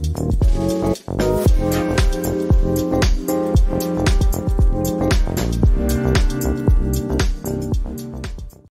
Música